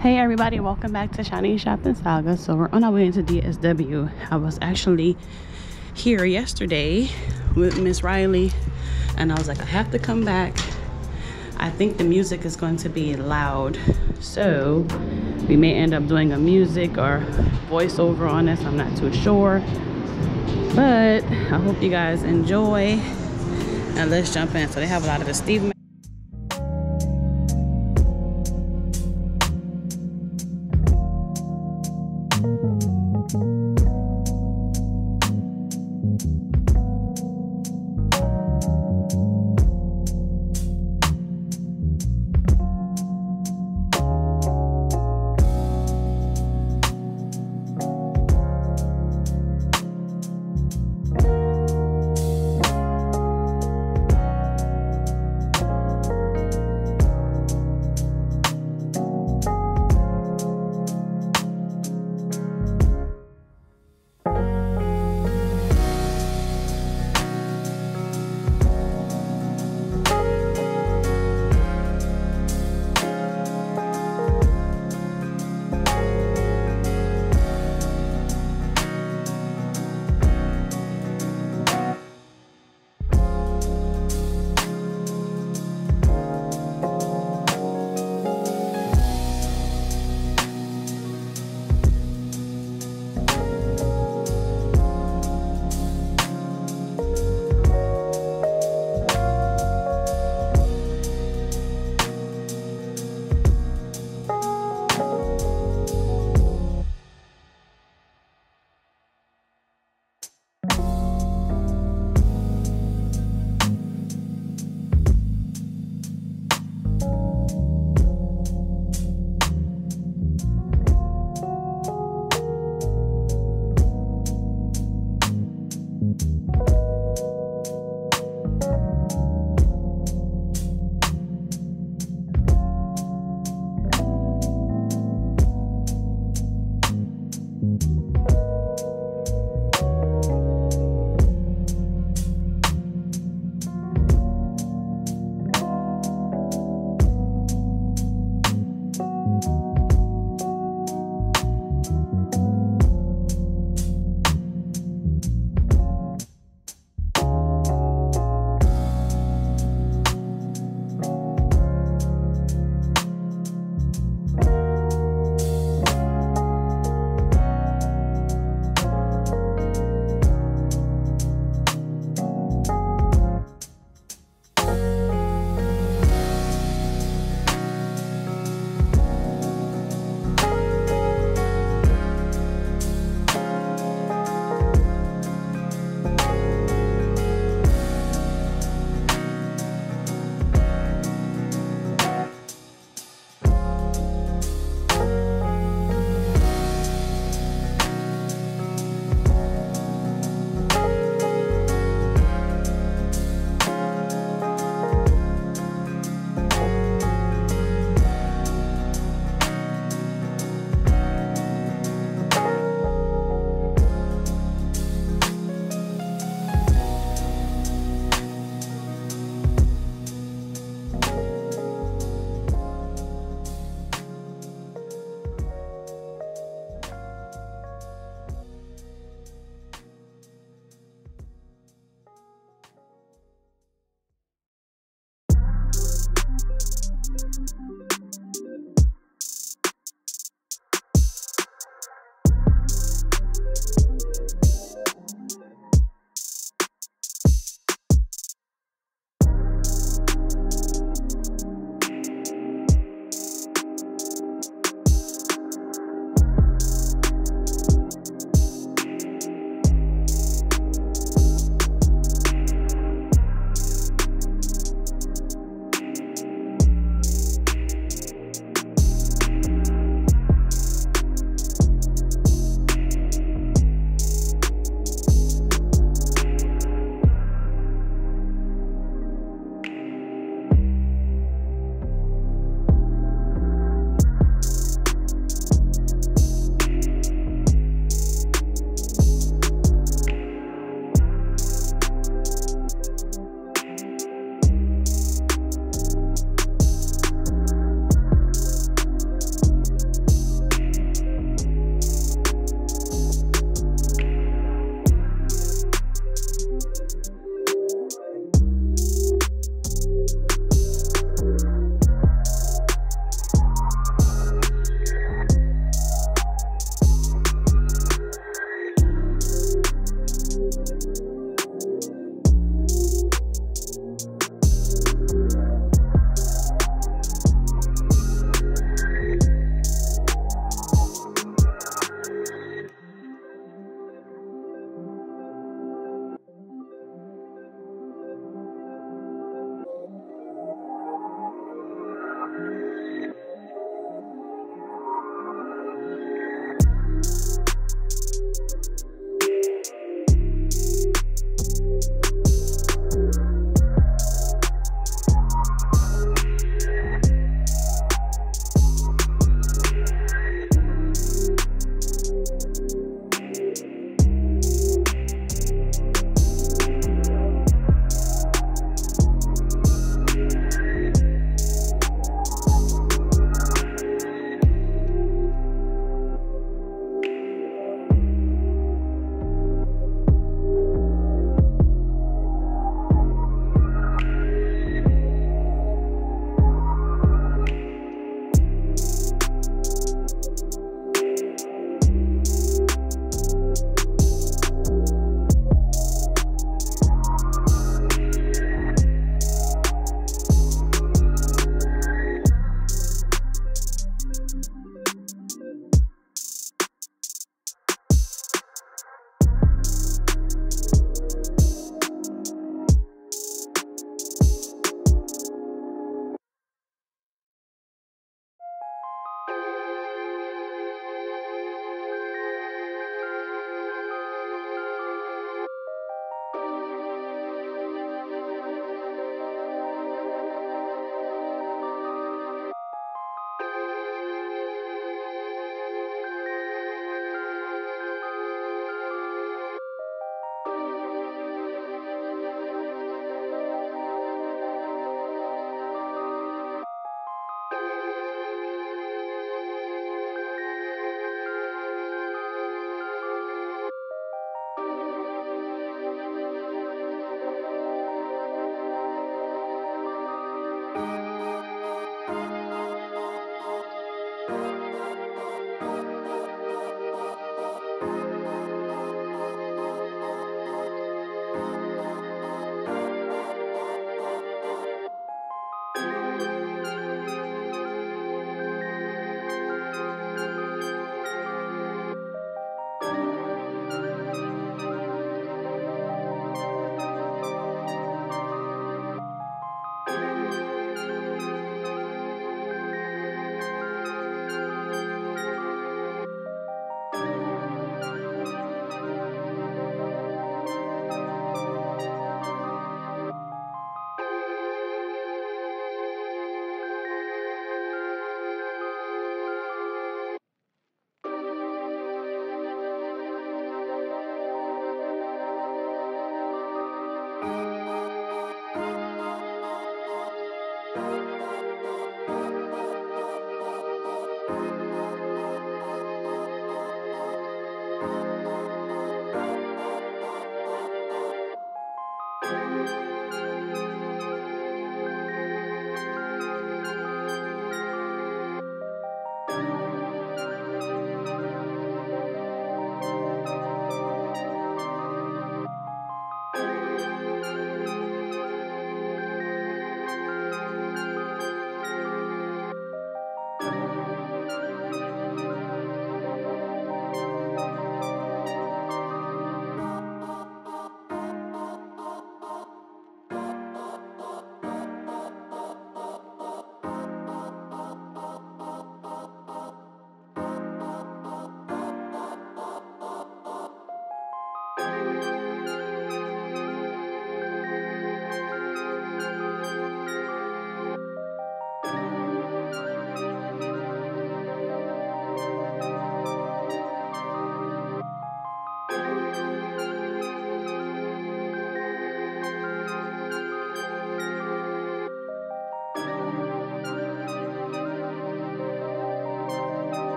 Hey everybody, welcome back to Shanice Shopping Saga. So we're on our way into DSW. I was actually here yesterday with Miss Riley and I was like, I have to come back. I think the music is going to be loud. So we may end up doing a music or voiceover on this. I'm not too sure. But I hope you guys enjoy. And let's jump in. So they have a lot of the Steve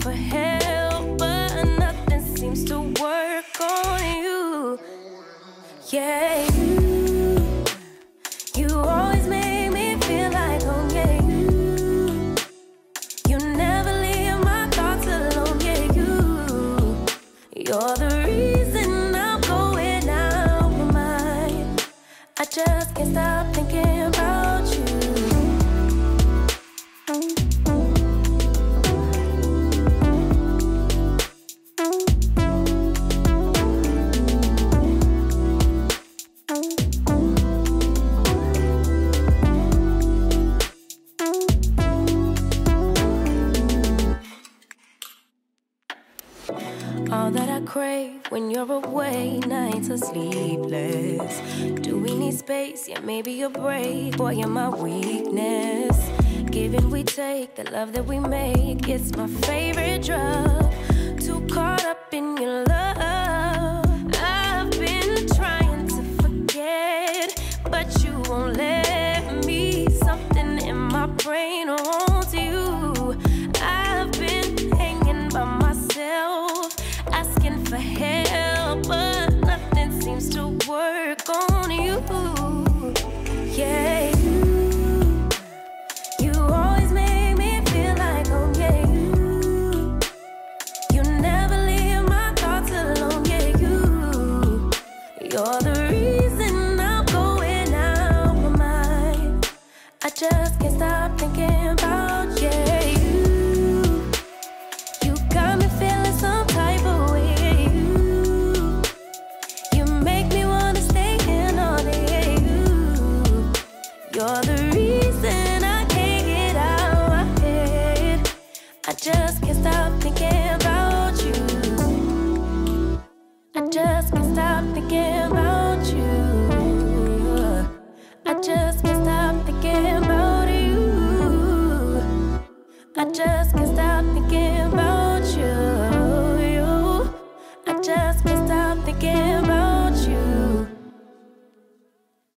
for help, but nothing seems to work on you. Yeah, All that I crave when you're away, nights are sleepless. Do we need space? Yeah, maybe a break. Boy, you're my weakness. Giving we take, the love that we make, it's my favorite drug. Too caught up in your love.